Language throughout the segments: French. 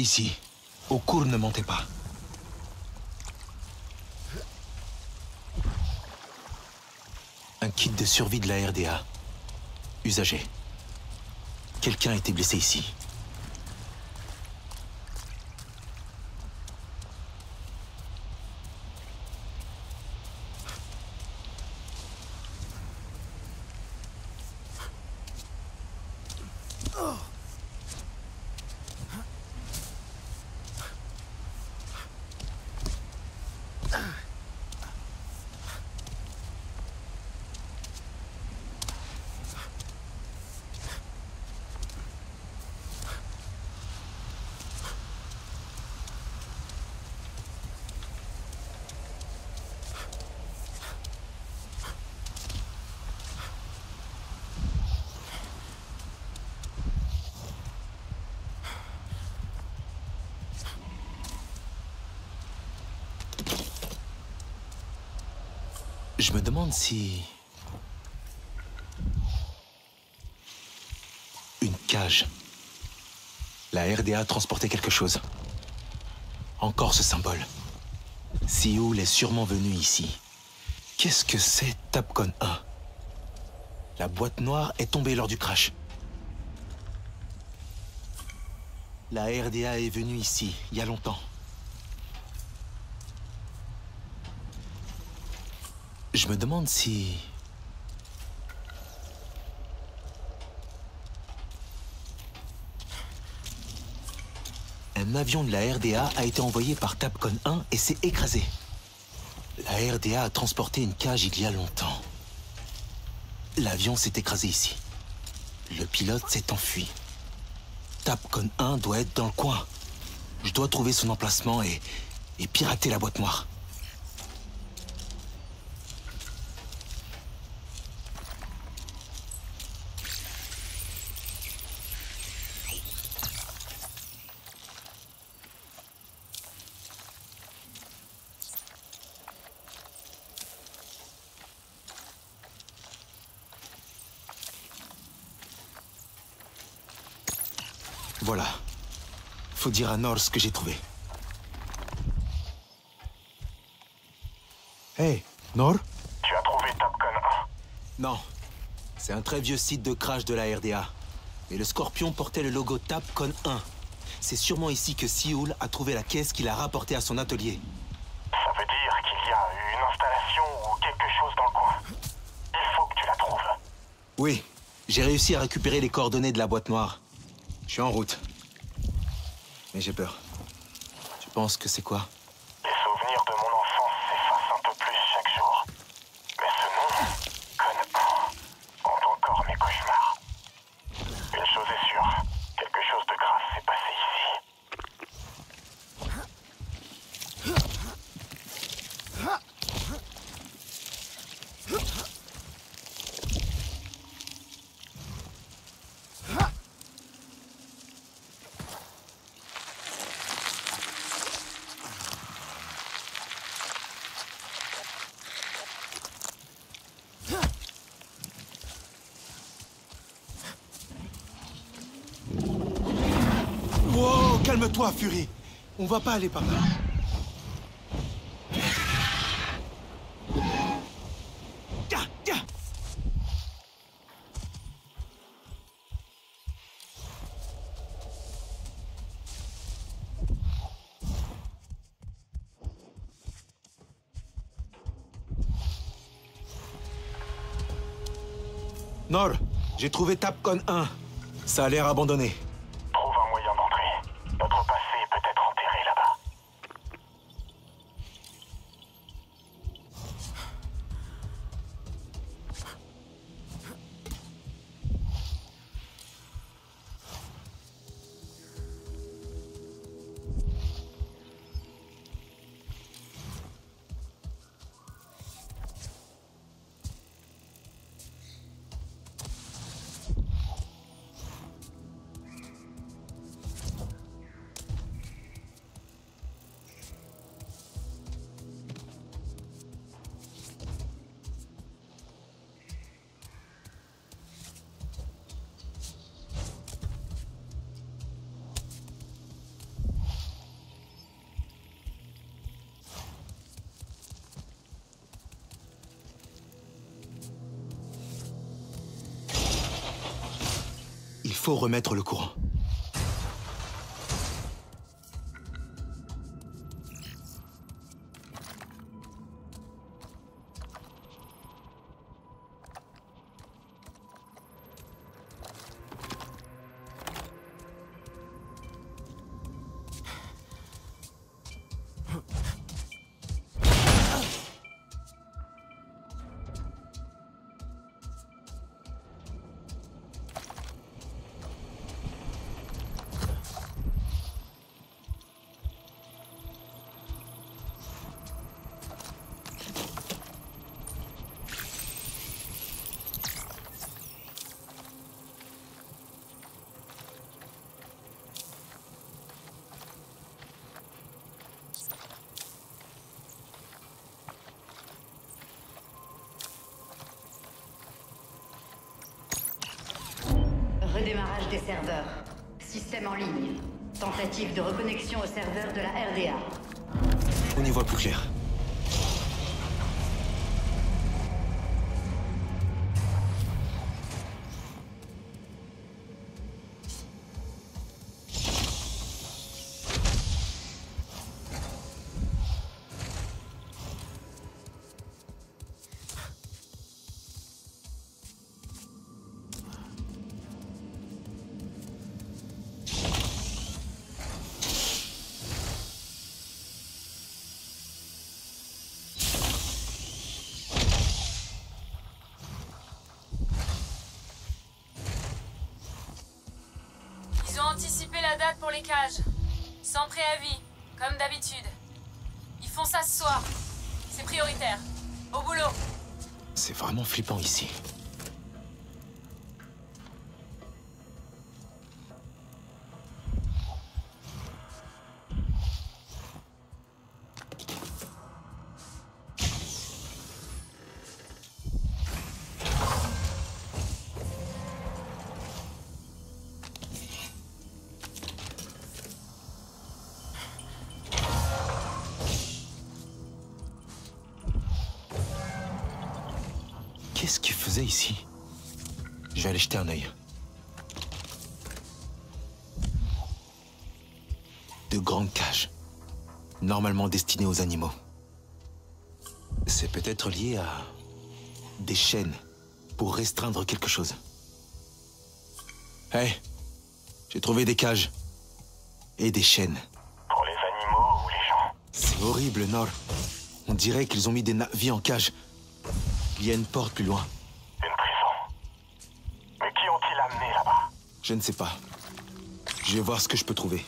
Ici. Au cours, ne montez pas. Un kit de survie de la RDA. Usagé. Quelqu'un a été blessé ici. Je me Une cage. La RDA transportait quelque chose. Encore ce symbole. Sioul est sûrement venu ici. Qu'est-ce que c'est Tapcon 1 La boîte noire est tombée lors du crash. La RDA est venue ici, il y a longtemps. Je me demande si... Un avion de la RDA a été envoyé par Tapcon 1 et s'est écrasé. La RDA a transporté une cage il y a longtemps. L'avion s'est écrasé ici. Le pilote s'est enfui. Tapcon 1 doit être dans le coin. Je dois trouver son emplacement et, et pirater la boîte noire. Voilà. Faut dire à Nor ce que j'ai trouvé. Hey, Nor? Tu as trouvé Tapcon 1 Non. C'est un très vieux site de crash de la RDA. Et le Scorpion portait le logo Tapcon 1. C'est sûrement ici que Sioul a trouvé la caisse qu'il a rapportée à son atelier. Ça veut dire qu'il y a une installation ou quelque chose dans le coin. Il faut que tu la trouves. Oui, j'ai réussi à récupérer les coordonnées de la boîte noire. Je suis en route. Mais j'ai peur. Tu penses que c'est quoi Les souvenirs de mon enfance s'effacent un peu plus chaque jour. Mais ce nom, Con 1, hante encore mes cauchemars. Une chose est sûre, quelque chose de grave s'est passé ici. Wow, Fury. On va pas aller par là. Nor, j'ai trouvé Tapcon 1. Ça a l'air abandonné. Faut remettre le courant. Redémarrage des serveurs. Système en ligne. Tentative de reconnexion au serveur de la RDA. On y voit plus clair. Sans préavis, comme d'habitude. Ils font ça ce soir. C'est prioritaire. Au boulot. C'est vraiment flippant ici. Qu'est-ce qu'il faisait ici Je vais aller jeter un œil. De grandes cages. Normalement destinées aux animaux. C'est peut-être lié à des chaînes pour restreindre quelque chose. Hé J'ai trouvé des cages. Et des chaînes. Pour les animaux ou les gens C'est horrible, Nor. On dirait qu'ils ont mis des navis en cage. Il y a une porte plus loin. Une prison. Mais qui ont-ils amené là-bas? Je ne sais pas. Je vais voir ce que je peux trouver.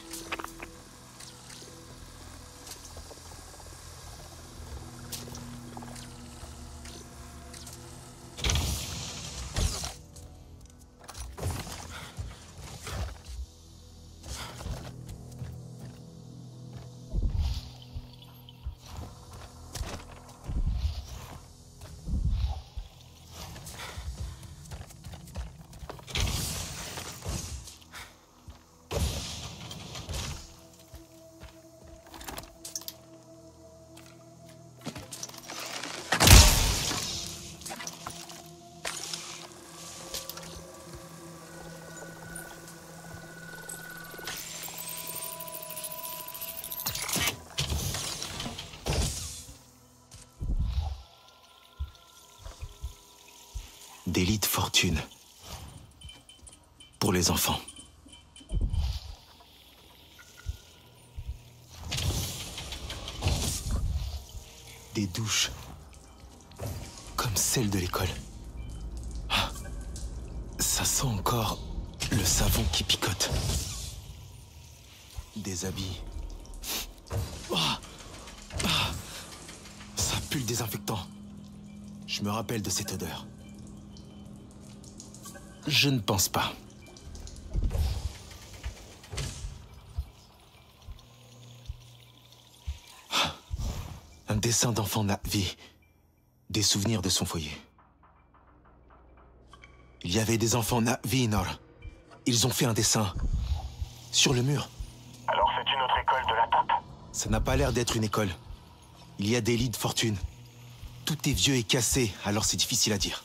D'élite fortune. Pour les enfants. Des douches. Comme celle de l'école. Ah, Ça sent encore le savon qui picote. Des habits. Ah, ah, Ça pue le désinfectant. Je me rappelle de cette odeur. Je ne pense pas. Ah, Un dessin d'enfant Navi. Des souvenirs de son foyer. Il y avait des enfants Navi, Nor. Ils ont fait un dessin. Sur le mur. Alors c'est une autre école de la tape Ça n'a pas l'air d'être une école. Il y a des lits de fortune. Tout est vieux et cassé, alors c'est difficile à dire.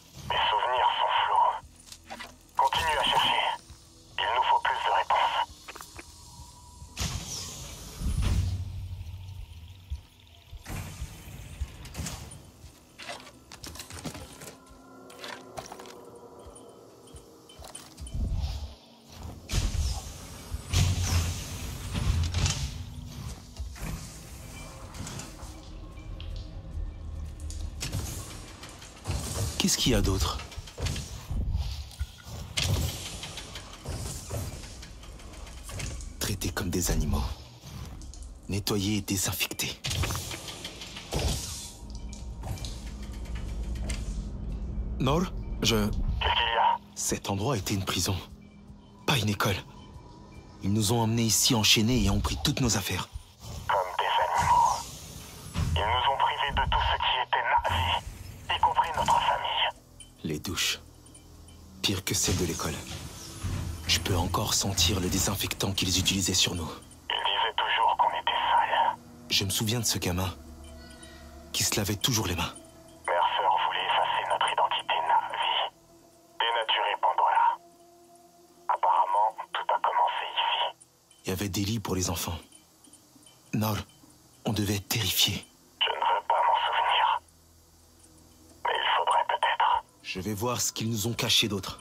Qu'est-ce qu'il y a d'autre Traités comme des animaux. Nettoyés et désinfectés. Nor, je... Qu'est-ce qu'il y a Cet endroit était une prison. Pas une école. Ils nous ont emmenés ici enchaînés et ont pris toutes nos affaires. Comme des animaux. Ils nous ont privés de tout ce qui était nazi, y compris notre famille. Les douches. Pire que celles de l'école. Je peux encore sentir le désinfectant qu'ils utilisaient sur nous. Ils disaient toujours qu'on était sales. Je me souviens de ce gamin qui se lavait toujours les mains. Mercer voulait effacer notre identité nazi. Dénaturée Pandora. Apparemment, tout a commencé ici. Il y avait des lits pour les enfants. Nor, on devait être terrifiés. Je ne veux pas m'en souvenir. Mais il faudrait peut-être. Je vais voir ce qu'ils nous ont caché d'autre.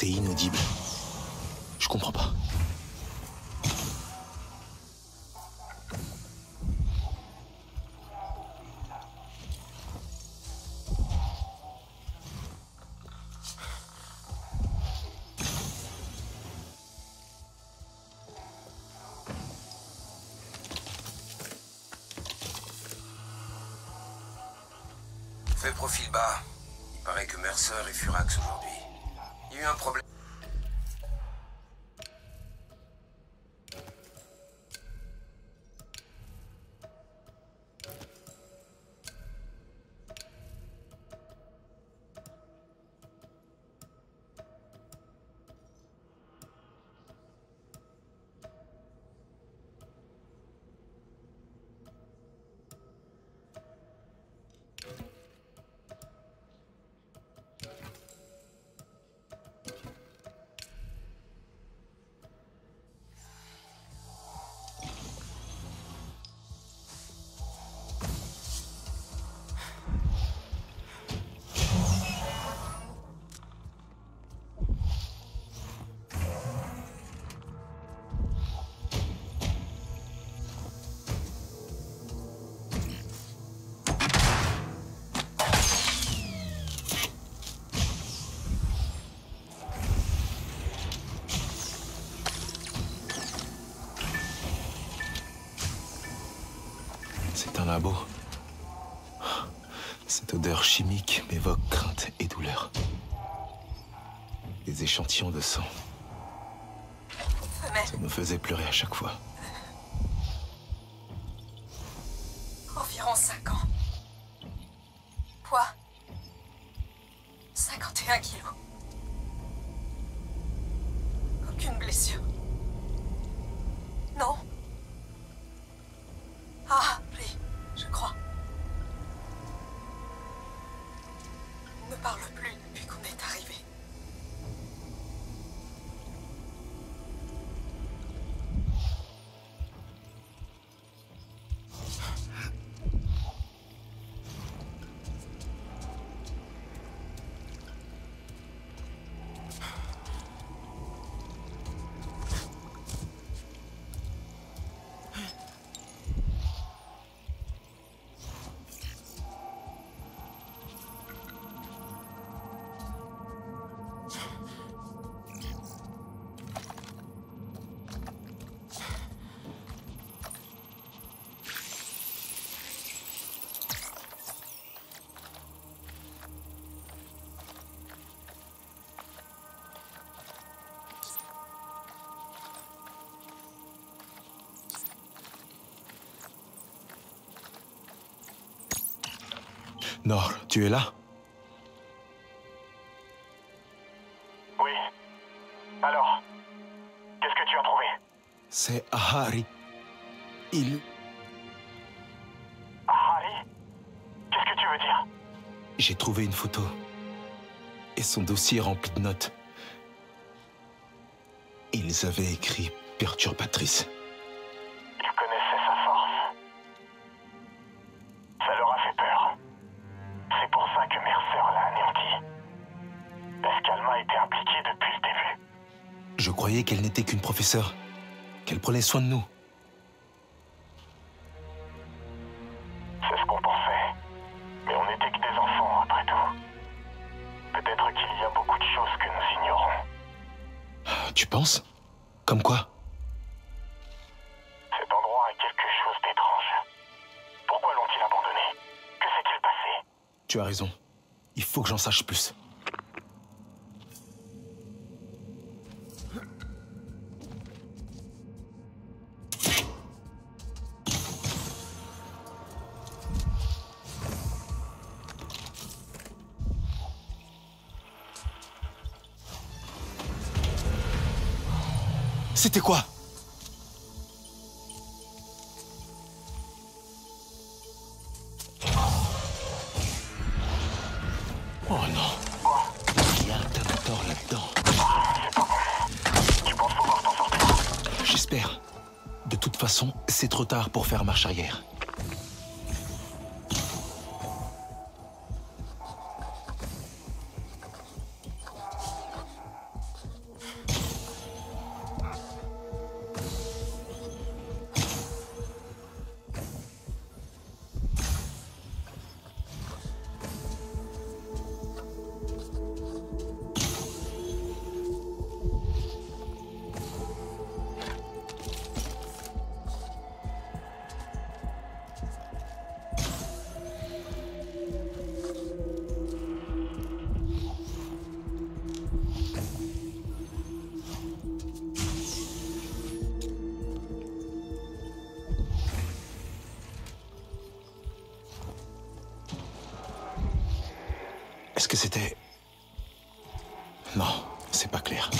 C'est inaudible. Je comprends pas. Fais profil bas. Il paraît que Mercer est furax. Eu un problème. Labo. Cette odeur chimique m'évoque crainte et douleur. Les échantillons de sang. Ça me faisait pleurer à chaque fois. Nor, tu es là Oui. Alors Qu'est-ce que tu as trouvé C'est Ahari. Il... Harry Qu'est-ce que tu veux dire J'ai trouvé une photo. Et son dossier rempli de notes. Ils avaient écrit perturbatrice. Qu'elle n'était qu'une professeure. Qu'elle prenait soin de nous. C'est ce qu'on pensait. Mais on n'était que des enfants, après tout. Peut-être qu'il y a beaucoup de choses que nous ignorons. Tu penses? Comme quoi? Cet endroit a quelque chose d'étrange. Pourquoi l'ont-ils abandonné? Que s'est-il passé? Tu as raison. Il faut que j'en sache plus. C'était quoi? Oh non Il y a un Terminator là-dedans. Tu penses pouvoir t'en sortir? J'espère. De toute façon, c'est trop tard pour faire marche arrière. Non, c'est pas clair.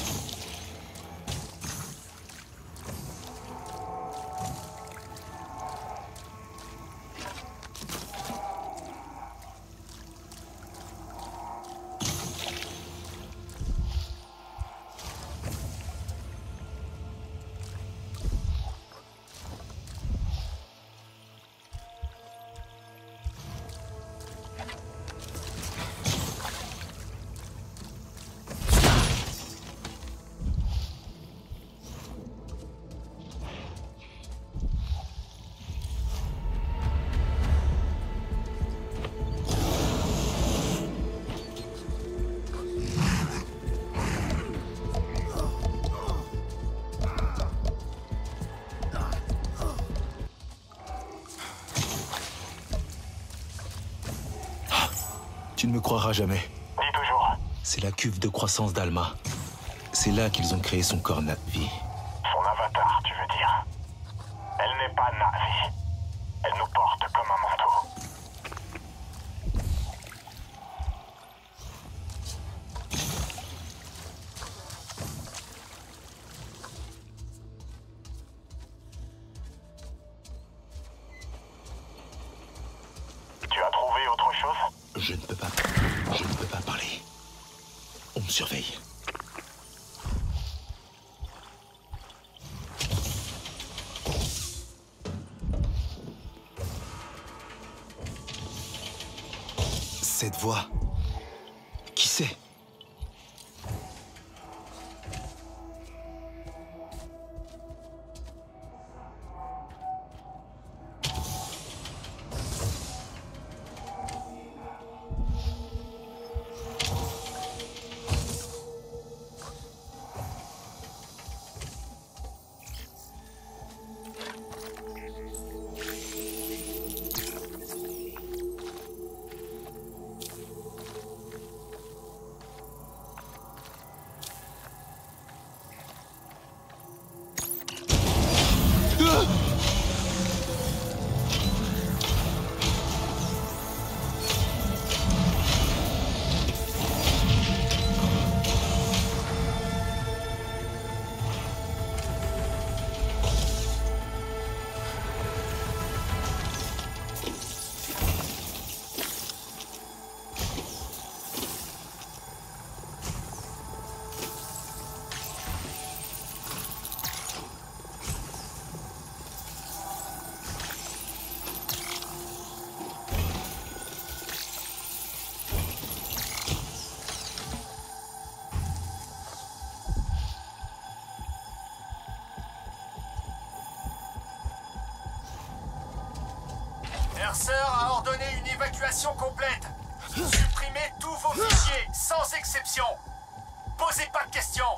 Ne me croiras jamais. Dis toujours. C'est la cuve de croissance d'Alma. C'est là qu'ils ont créé son corps Navi. On surveille. A ordonné une évacuation complète. Supprimez tous vos fichiers, sans exception. Posez pas de questions.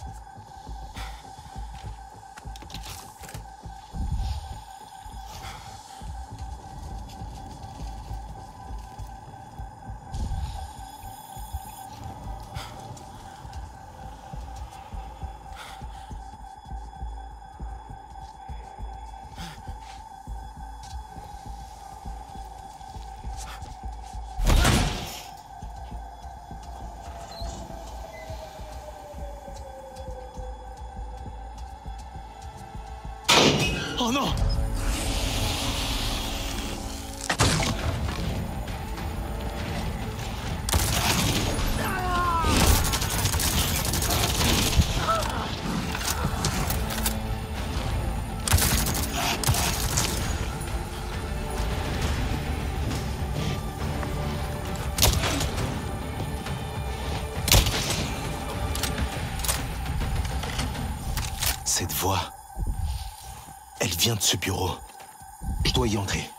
De ce bureau. Je dois y entrer.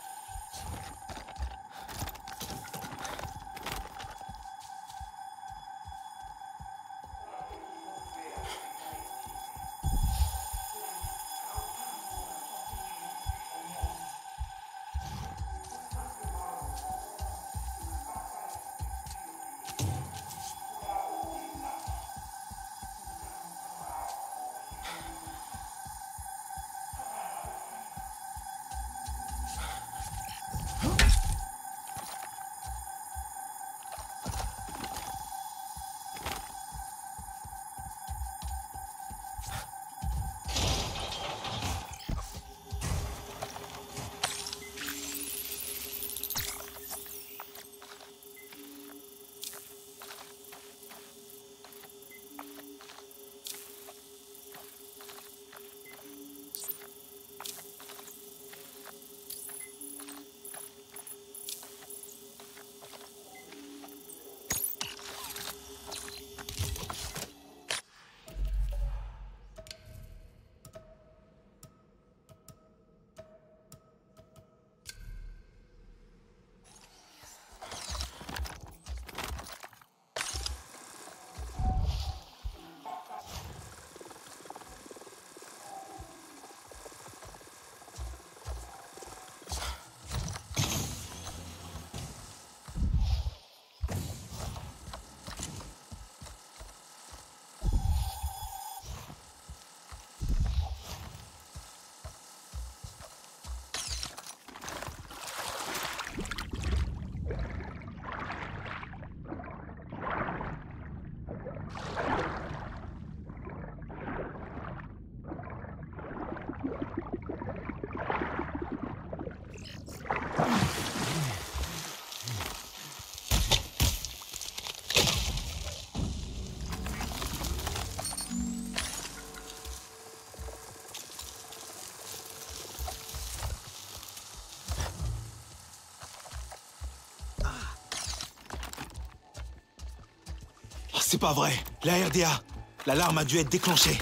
C'est pas vrai. La RDA. L'alarme a dû être déclenchée.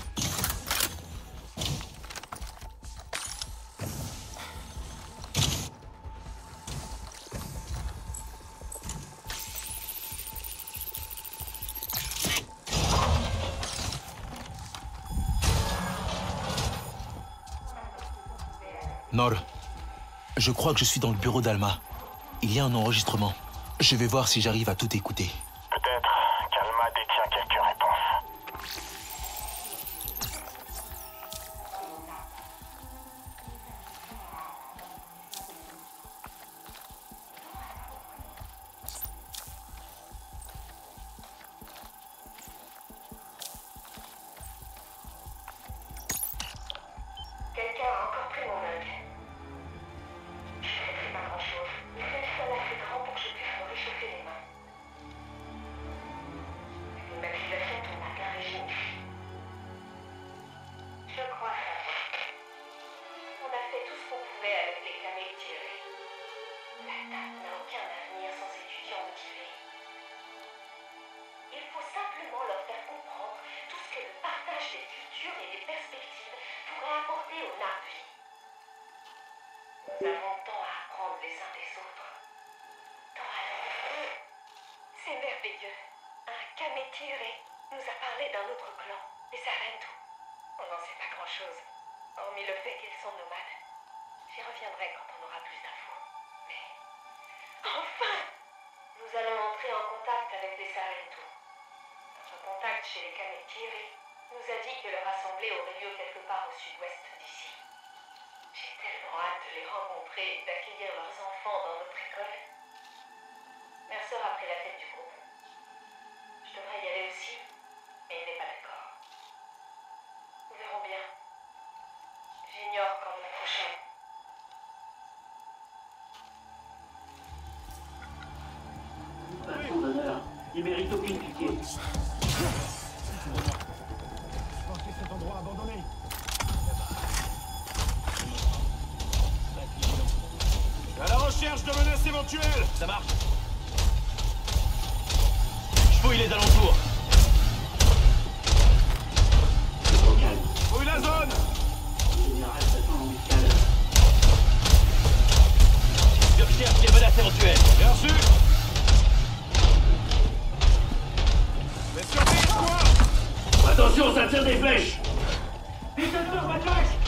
Nor, je crois que je suis dans le bureau d'Alma. Il y a un enregistrement. Je vais voir si j'arrive à tout écouter. Kametire nous a parlé d'un autre clan, les Sarentu. On n'en sait pas grand-chose, hormis le fait qu'ils sont nomades. J'y reviendrai quand on aura plus d'infos. Mais... Enfin Nous allons entrer en contact avec les Sarentu. Notre contact chez les Kametire nous a dit que leur assemblée aurait lieu quelque part au sud-ouest d'ici. J'ai tellement hâte de les rencontrer et d'accueillir leurs enfants dans notre école. Mercer a pris la tête du À la recherche de menaces éventuelles Ça marche. Je fouille les alentours. Fouille la zone. Je recherche les menaces éventuelles. Bien reçu Attention, ça tire des flèches. Essayez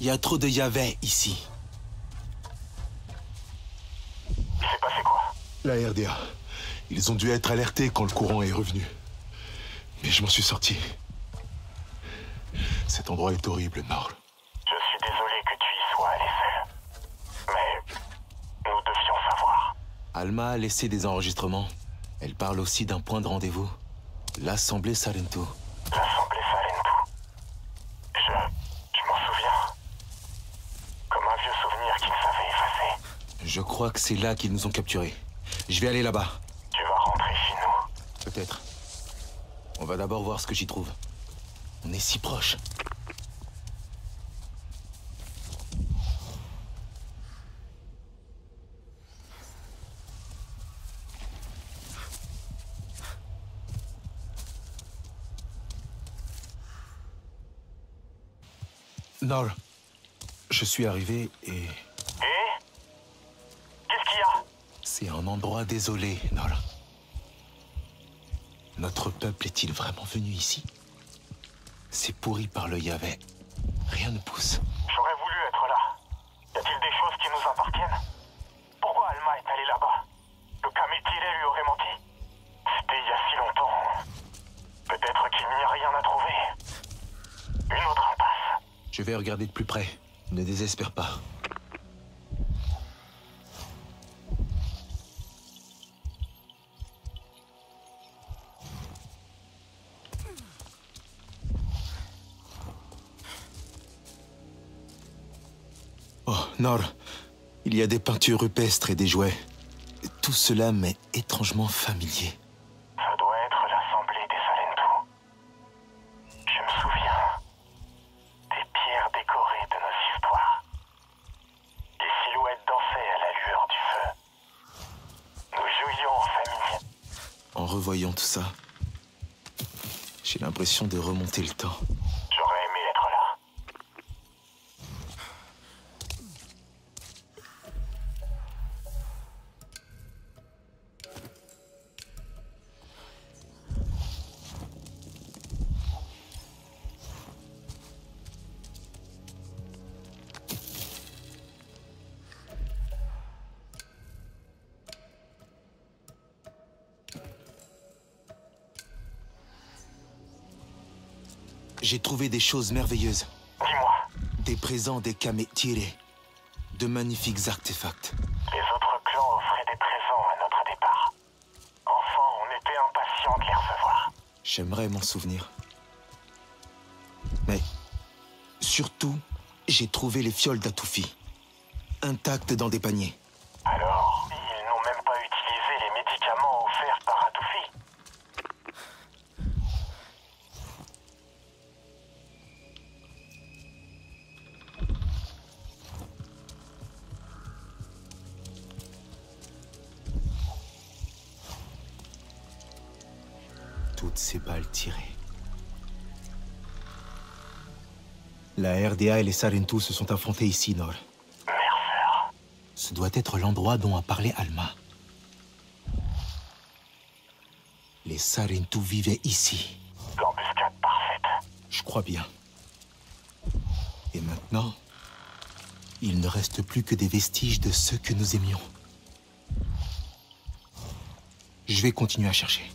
Il y a trop de Yahvé ici. Il s'est passé quoi? La RDA. Ils ont dû être alertés quand le courant est revenu. Mais je m'en suis sorti. Cet endroit est horrible, Norl. Je suis désolé que tu y sois allé seul. Mais nous devions savoir. Alma a laissé des enregistrements. Elle parle aussi d'un point de rendez-vous. L'Assemblée Salento. L'Assemblée Salentou. Je... je m'en souviens. Comme un vieux souvenir qui ne savait effacer. Je crois que c'est là qu'ils nous ont capturés. Je vais aller là-bas. Tu vas rentrer chez nous. Peut-être. On va d'abord voir ce que j'y trouve. On est si proches. Nor, je suis arrivé et c'est un endroit désolé, Nor. Notre peuple est-il vraiment venu ici? C'est pourri par le Yahvé. Rien ne pousse. J'aurais voulu être là. Y a-t-il des choses qui nous appartiennent? Pourquoi Alma est allée là-bas? Le Kametiré lui aurait menti C'était il y a si longtemps. Peut-être qu'il n'y a rien à trouver. Une autre impasse. Je vais regarder de plus près. Ne désespère pas. Y a des peintures rupestres et des jouets. Tout cela m'est étrangement familier. Ça doit être l'Assemblée des Salentou. Je me souviens des pierres décorées de nos histoires. Les silhouettes dansaient à la lueur du feu. Nous jouions en famille. En revoyant tout ça, j'ai l'impression de remonter le temps. J'ai trouvé des choses merveilleuses. Dis-moi, Des présents des Kametiré. De magnifiques artefacts. les autres clans offraient des présents à notre départ. Enfant, on était impatients de les recevoir. J'aimerais m'en souvenir. Mais surtout, j'ai trouvé les fioles d'Atoufi. Intactes dans des paniers. Et les Sarentu se sont affrontés ici, Nor. Merceur. Ce doit être l'endroit dont a parlé Alma. Les Sarentu vivaient ici. L'embuscade parfaite. Je crois bien. Et maintenant, il ne reste plus que des vestiges de ceux que nous aimions. Je vais continuer à chercher.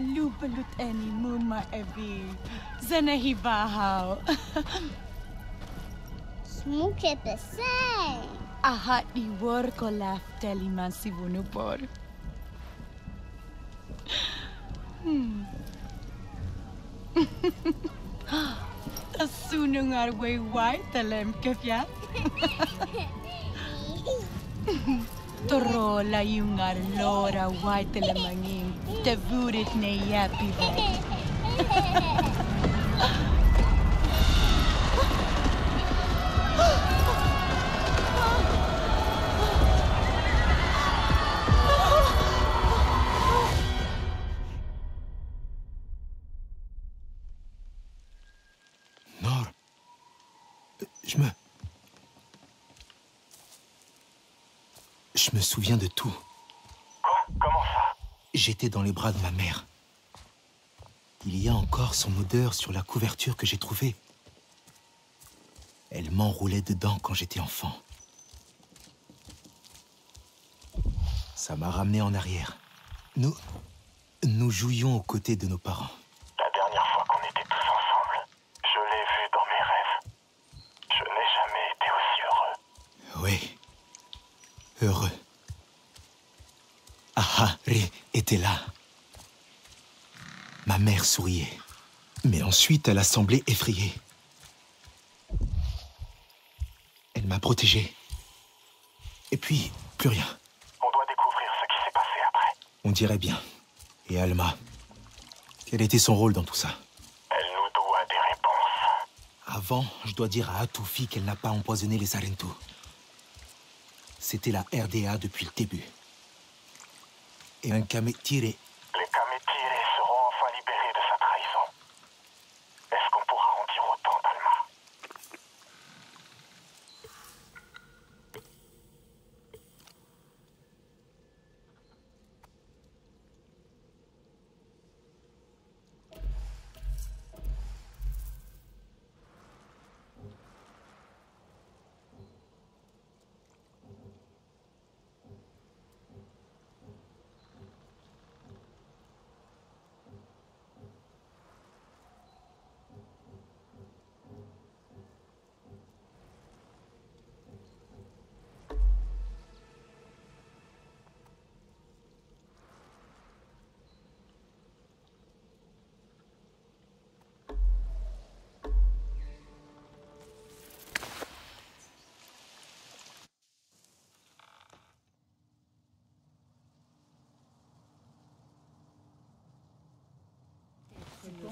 lubalut eni muma ebi. Zene hivahao. Smuke pese. Aha i worko lafteli man si vunupor. Hmm. Tasunung arwe wai talem kefya. Torola yung arlora wai telema Tavurit ne yapi Nord. J'étais dans les bras de ma mère. Il y a encore son odeur sur la couverture que j'ai trouvée. Elle m'enroulait dedans quand j'étais enfant. Ça m'a ramené en arrière. Nous... Nous jouions aux côtés de nos parents. La dernière fois qu'on était tous ensemble, je l'ai vu dans mes rêves. Je n'ai jamais été aussi heureux. Oui. Heureux. Était là. Ma mère souriait. Mais ensuite, elle a semblé effrayée. Elle m'a protégé. Et puis, plus rien. On doit découvrir ce qui s'est passé après. On dirait bien. Et Alma Quel était son rôle dans tout ça? Elle nous doit des réponses. Avant, je dois dire à Atoufi qu'elle n'a pas empoisonné les Sarentu. C'était la RDA depuis le début. Et un Kametire Les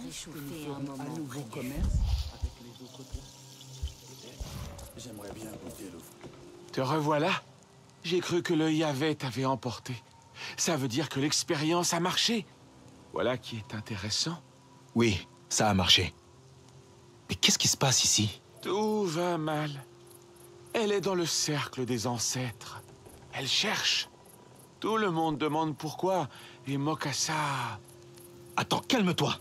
réchauffer un moment. Un nouveau commerce avec les autres plats J'aimerais bien goûter le Te revoilà J'ai cru que le Yavet t'avait emporté. Ça veut dire que l'expérience a marché. Voilà qui est intéressant. Oui, ça a marché. Mais qu'est-ce qui se passe ici? Tout va mal. Elle est dans le cercle des ancêtres. Elle cherche. Tout le monde demande pourquoi. Et Mokassa... Attends, calme-toi.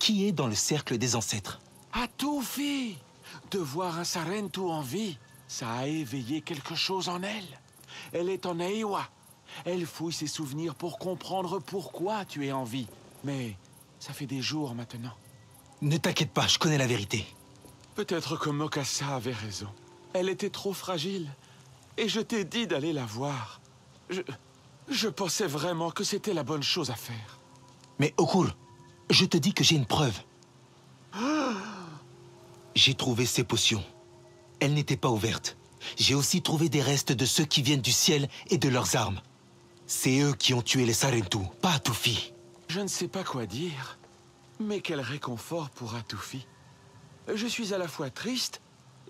Qui est dans le cercle des ancêtres A tout fait. De voir un Sarentu en vie, ça a éveillé quelque chose en elle. Elle est en Aiwa. Elle fouille ses souvenirs pour comprendre pourquoi tu es en vie. Mais ça fait des jours maintenant. Ne t'inquiète pas, je connais la vérité. Peut-être que Mokassa avait raison. Elle était trop fragile. Et je t'ai dit d'aller la voir. Je... Je pensais vraiment que c'était la bonne chose à faire. Mais Okur, je te dis que j'ai une preuve. J'ai trouvé ces potions. Elles n'étaient pas ouvertes. J'ai aussi trouvé des restes de ceux qui viennent du ciel et de leurs armes. C'est eux qui ont tué les Sarentu, pas Atufi. Je ne sais pas quoi dire, mais quel réconfort pour Atufi. Je suis à la fois triste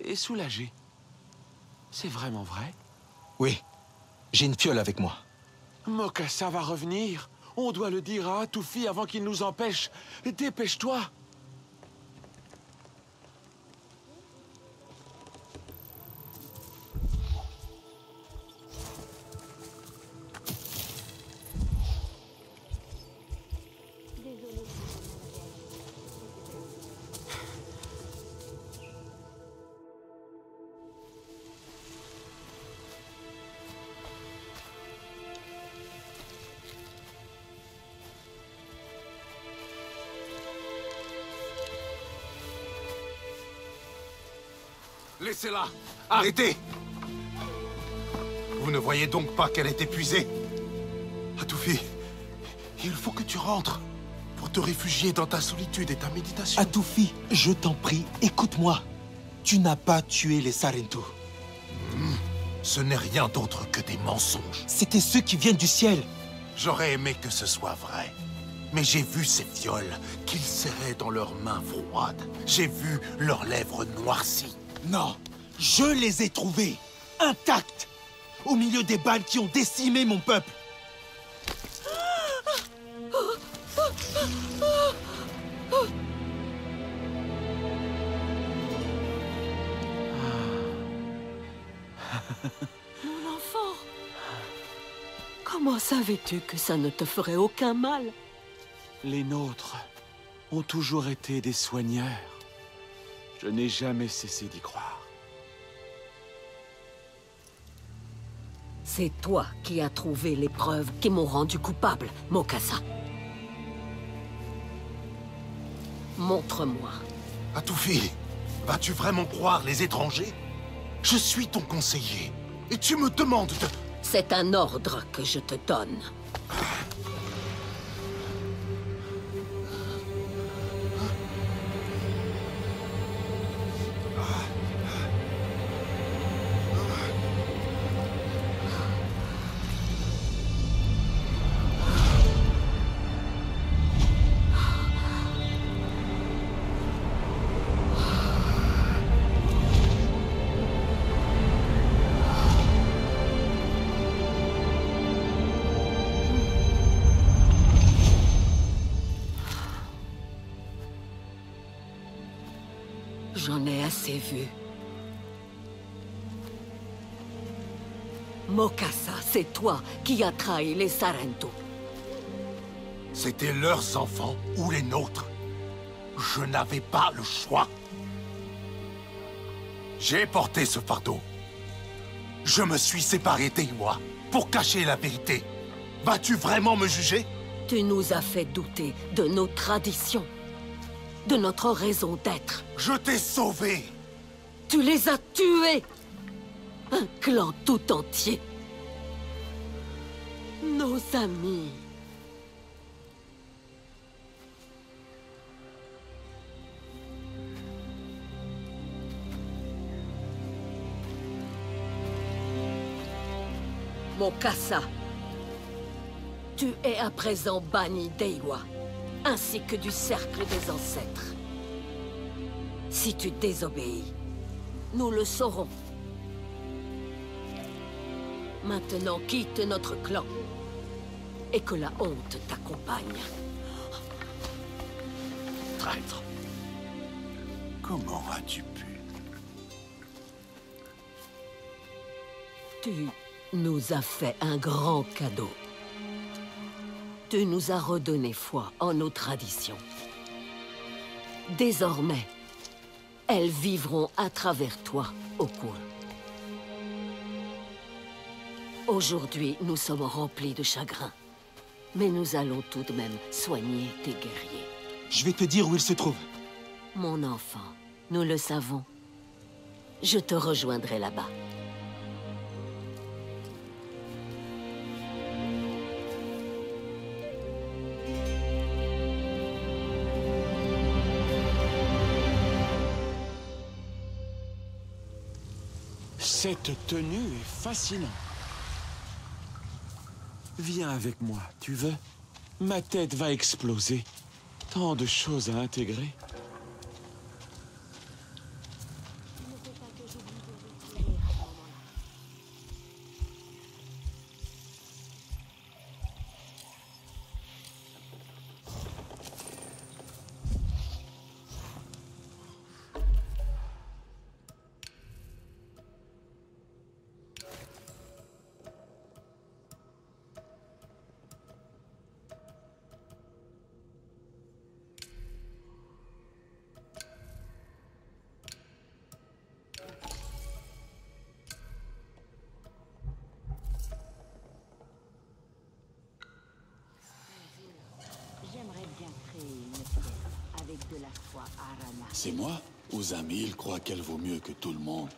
et soulagé. C'est vraiment vrai? Oui, j'ai une fiole avec moi. Mokassa va revenir. On doit le dire à Atufi avant qu'il nous empêche. Dépêche-toi Arrêtez Vous ne voyez donc pas qu'elle est épuisée Atoufi, il faut que tu rentres. pour te réfugier dans ta solitude et ta méditation. Atoufi, je t'en prie, écoute-moi. Tu n'as pas tué les Sarentu. Hmm, ce n'est rien d'autre que des mensonges. C'était ceux qui viennent du ciel. J'aurais aimé que ce soit vrai. Mais j'ai vu ces viols qu'ils serraient dans leurs mains froides. J'ai vu leurs lèvres noircies. Non, je les ai trouvés, intacts, au milieu des balles qui ont décimé mon peuple. Mon enfant Comment savais-tu que ça ne te ferait aucun mal? Les nôtres ont toujours été des soigneurs. Je n'ai jamais cessé d'y croire. C'est toi qui as trouvé les preuves qui m'ont rendu coupable, Mokasa. Montre-moi. Atoufi, vas-tu vraiment croire les étrangers? Je suis ton conseiller, et tu me demandes de... C'est un ordre que je te donne. Toi qui as trahi les Sarento. C'était leurs enfants ou les nôtres. Je n'avais pas le choix. J'ai porté ce fardeau. Je me suis séparé d'Eiwa pour cacher la vérité. Vas-tu vraiment me juger? Tu nous as fait douter de nos traditions, de notre raison d'être. Je t'ai sauvé Tu les as tués Un clan tout entier. Nos amis. Mokasa, tu es à présent banni d'Eiwa, ainsi que du cercle des ancêtres. Si tu désobéis, nous le saurons. Maintenant, quitte notre clan. Et que la honte t'accompagne. Traître. Comment as-tu pu Tu nous as fait un grand cadeau. Tu nous as redonné foi en nos traditions. Désormais, elles vivront à travers toi, Okul. Aujourd'hui, nous sommes remplis de chagrin. Mais nous allons tout de même soigner tes guerriers. Je vais te dire où il se trouve. Mon enfant, nous le savons. Je te rejoindrai là-bas. Cette tenue est fascinante. Viens avec moi, tu veux? Ma tête va exploser. Tant de choses à intégrer. Amis, il croit qu'elle vaut mieux que tout le monde.